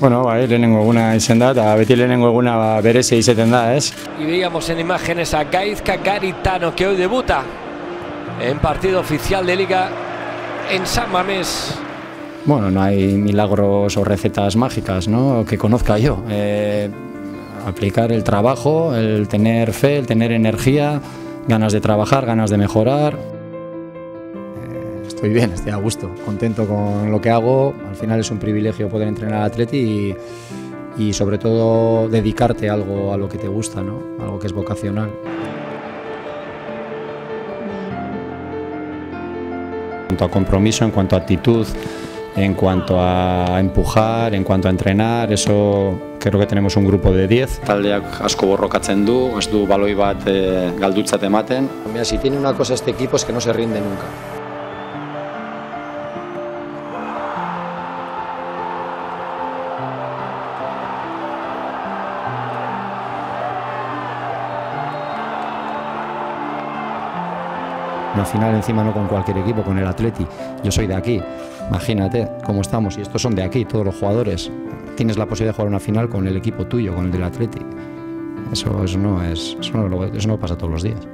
Bueno, bai, lehenengo eguna izen da, eta beti lehenengo eguna ba, berezia izeten da, ez? Y veíamos en imágenes a Gaizka Garitano que hoy debuta en partido oficial de liga en San Mamés. Bueno, no hay milagros o recetas mágicas, ¿no? Que conozca yo. Eh, aplicar el trabajo, el tener fe, el tener energía, ganas de trabajar, ganas de mejorar. Eh, estoy bien, estoy a gusto, contento con lo que hago. Al final es un privilegio poder entrenar al Atleti y, y sobre todo dedicarte a algo a lo que te gusta, ¿no? Algo que es vocacional. En cuanto a compromiso, en cuanto a actitud, en cuanto a empujar, en cuanto a entrenar, eso creo que tenemos un grupo de 10. Taldeak asko borrokatzen du, ez du baloi bat e, galdutzat ematen. Mira, si tiene una cosa este equipo es que no se rinde nunca. Una final encima no con cualquier equipo, con el Atleti. Yo soy de aquí. Imagínate cómo estamos. Y estos son de aquí, todos los jugadores. Tienes la posibilidad de jugar una final con el equipo tuyo, con el del Atleti. Eso, eso no es, eso no, eso no pasa todos los días.